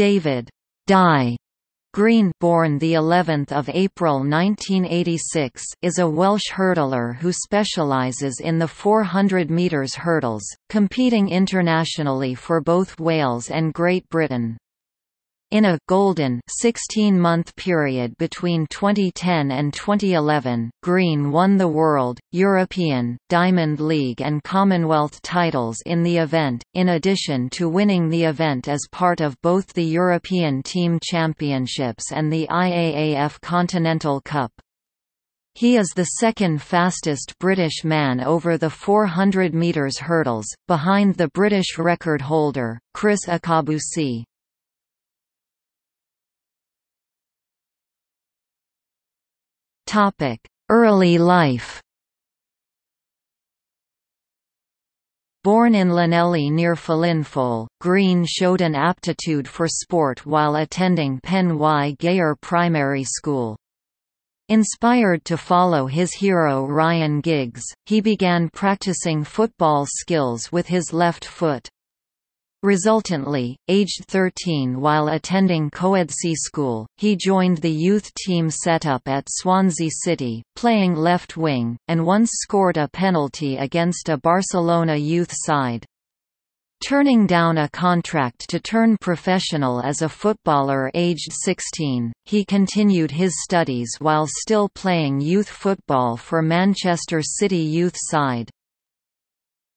David Dai Greene born the 11th of April 1986 is a Welsh hurdler who specialises in the 400 metres hurdles, competing internationally for both Wales and Great Britain. In a golden 16-month period between 2010 and 2011, Greene won the World, European, Diamond League and Commonwealth titles in the event, in addition to winning the event as part of both the European Team Championships and the IAAF Continental Cup. He is the second fastest British man over the 400 metres hurdles, behind the British record holder, Kriss Akabusi. Early life Born in Llanelli near Felinfoel, Greene showed an aptitude for sport while attending Pen y Gaer Primary School. Inspired to follow his hero Ryan Giggs, he began practicing football skills with his left foot. Resultantly, aged 13 while attending Coedcae School, he joined the youth team setup at Swansea City, playing left wing, and once scored a penalty against a Barcelona youth side. Turning down a contract to turn professional as a footballer aged 16, he continued his studies while still playing youth football for Manchester City youth side.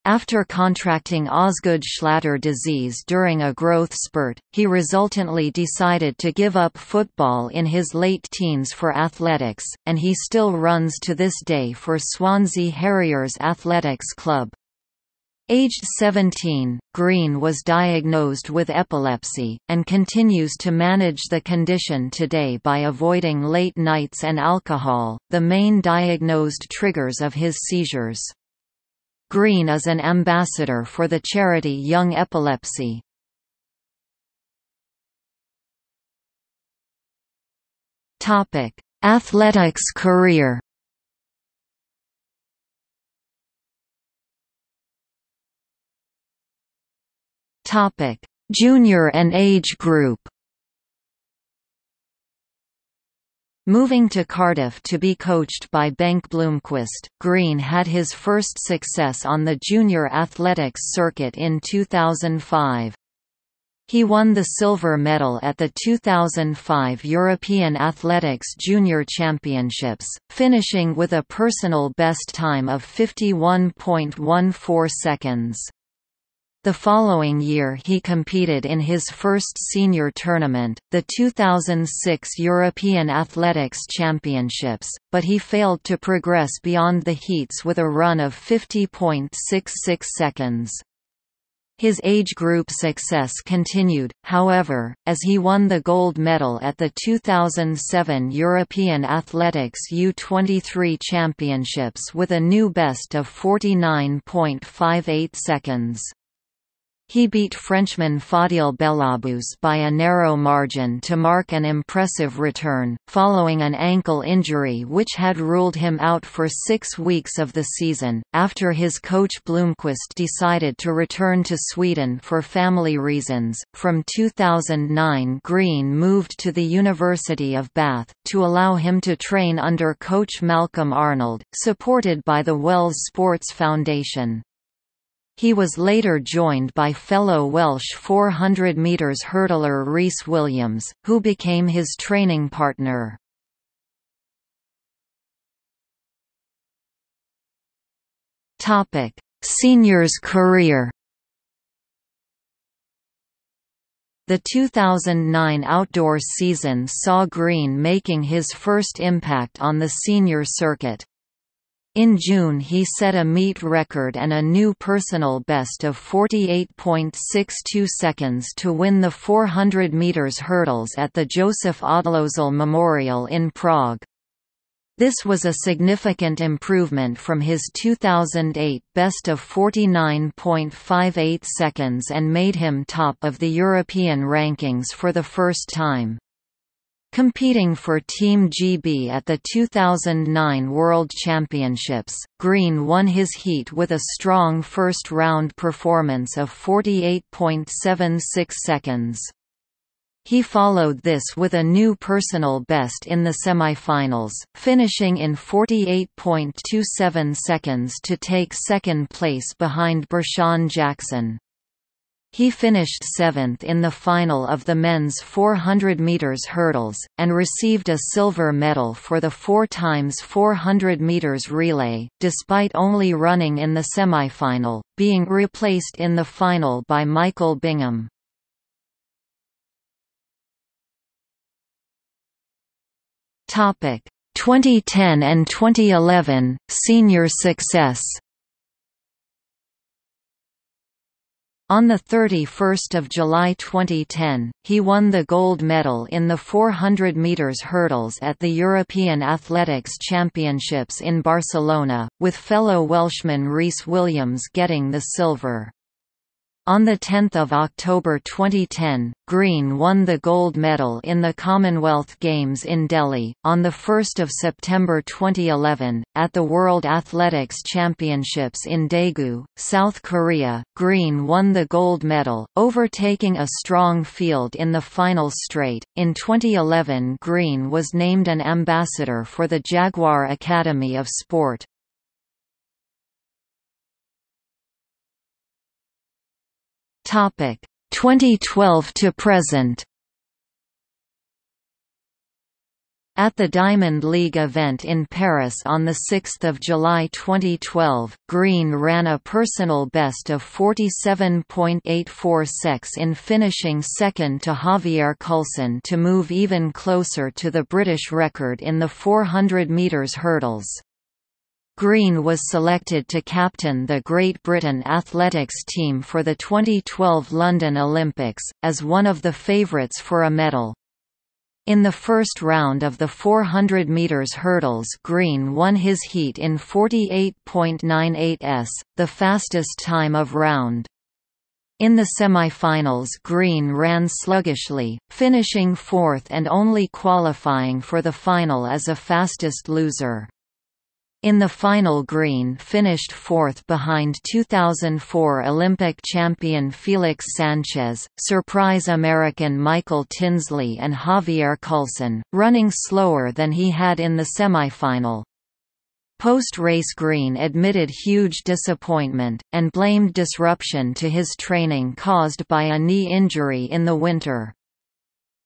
After contracting Osgood-Schlatter disease during a growth spurt, he resultantly decided to give up football in his late teens for athletics, and he still runs to this day for Swansea Harriers Athletics Club. Aged 17, Greene was diagnosed with epilepsy, and continues to manage the condition today by avoiding late nights and alcohol, the main diagnosed triggers of his seizures. Greene is an ambassador for the charity Young Epilepsy. Topic: Athletics career. Topic: Junior and age group. Moving to Cardiff to be coached by Bengt Blomqvist, Greene had his first success on the junior athletics circuit in 2005. He won the silver medal at the 2005 European Athletics Junior Championships, finishing with a personal best time of 51.14 seconds. The following year he competed in his first senior tournament, the 2006 European Athletics Championships, but he failed to progress beyond the heats with a run of 50.66 seconds. His age group success continued, however, as he won the gold medal at the 2007 European Athletics U23 Championships with a new best of 49.58 seconds. He beat Frenchman Fadil Bellaabouss by a narrow margin to mark an impressive return, following an ankle injury which had ruled him out for six weeks of the season, after his coach Blomqvist decided to return to Sweden for family reasons. From 2009 Greene moved to the University of Bath, to allow him to train under coach Malcolm Arnold, supported by the Wells Sports Foundation. He was later joined by fellow Welsh 400 metres hurdler Rhys Williams, who became his training partner. Seniors career The 2009 outdoor season saw Greene making his first impact on the senior circuit. In June he set a meet record and a new personal best of 48.62 seconds to win the 400 metres hurdles at the Josef Odložil Memorial in Prague. This was a significant improvement from his 2008 best of 49.58 seconds and made him top of the European rankings for the first time. Competing for Team GB at the 2009 World Championships, Greene won his heat with a strong first-round performance of 48.76 seconds. He followed this with a new personal best in the semifinals, finishing in 48.27 seconds to take second place behind Bershawn Jackson. He finished seventh in the final of the men's 400 meters hurdles, and received a silver medal for the 4 times 400 meters relay, despite only running in the semifinal, being replaced in the final by Michael Bingham. Topic 2010 and 2011 senior success. On 31 July 2010, he won the gold medal in the 400 metres hurdles at the European Athletics Championships in Barcelona, with fellow Welshman Rhys Williams getting the silver. On 10 October 2010, Greene won the gold medal in the Commonwealth Games in Delhi. On 1 September 2011, at the World Athletics Championships in Daegu, South Korea, Greene won the gold medal, overtaking a strong field in the final straight. In 2011, Greene was named an ambassador for the Jaguar Academy of Sport. Topic 2012 to present. At the Diamond League event in Paris on 6 July 2012, Greene ran a personal best of 47.84 secs in finishing second to Javier Culson to move even closer to the British record in the 400 metres hurdles. Greene was selected to captain the Great Britain athletics team for the 2012 London Olympics, as one of the favourites for a medal. In the first round of the 400 metres hurdles Greene won his heat in 48.98 s, the fastest time of round. In the semi-finals Greene ran sluggishly, finishing fourth and only qualifying for the final as a fastest loser. In the final Greene finished fourth behind 2004 Olympic champion Felix Sanchez, surprise American Michael Tinsley and Javier Culson, running slower than he had in the semifinal. Post-race Greene admitted huge disappointment, and blamed disruption to his training caused by a knee injury in the winter.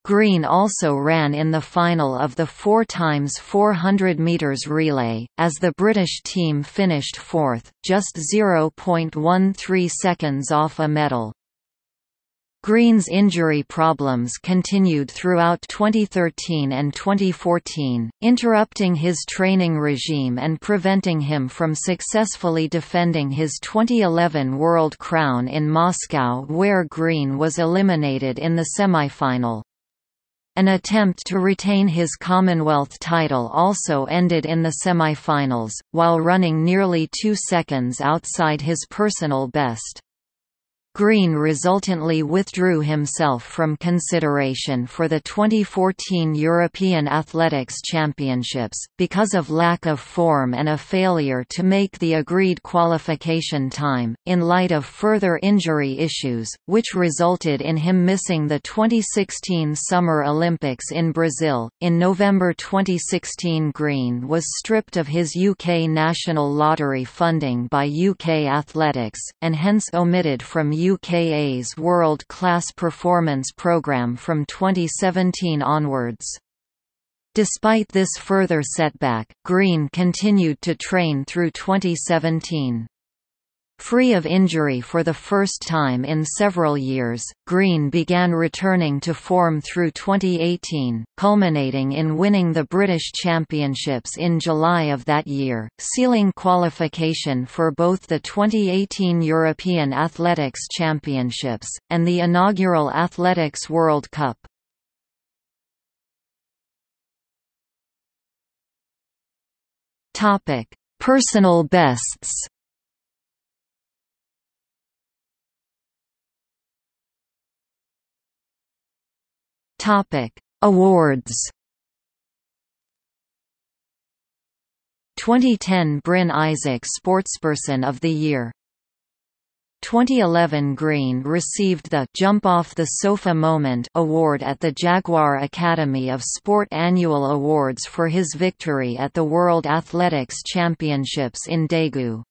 Greene also ran in the final of the 4 x 400 metres relay, as the British team finished fourth, just 0.13 seconds off a medal. Greene's injury problems continued throughout 2013 and 2014, interrupting his training regime and preventing him from successfully defending his 2011 World Crown in Moscow where Greene was eliminated in the semifinal. An attempt to retain his Commonwealth title also ended in the semi-finals, while running nearly two seconds outside his personal best. Greene resultantly withdrew himself from consideration for the 2014 European Athletics Championships, because of lack of form and a failure to make the agreed qualification time, in light of further injury issues, which resulted in him missing the 2016 Summer Olympics in Brazil. In November 2016, Greene was stripped of his UK National Lottery funding by UK Athletics, and hence omitted from UKA's World Class Performance Programme from 2017 onwards. Despite this further setback, Greene continued to train through 2017. Free of injury for the first time in several years, Greene began returning to form through 2018, culminating in winning the British Championships in July of that year, sealing qualification for both the 2018 European Athletics Championships, and the inaugural Athletics World Cup. Personal bests Topic: Awards. 2010 Bryn Isaac Sportsperson of the Year 2011 Greene received the Jump Off the Sofa Moment award at the Jaguar Academy of Sport Annual Awards for his victory at the World Athletics Championships in Daegu.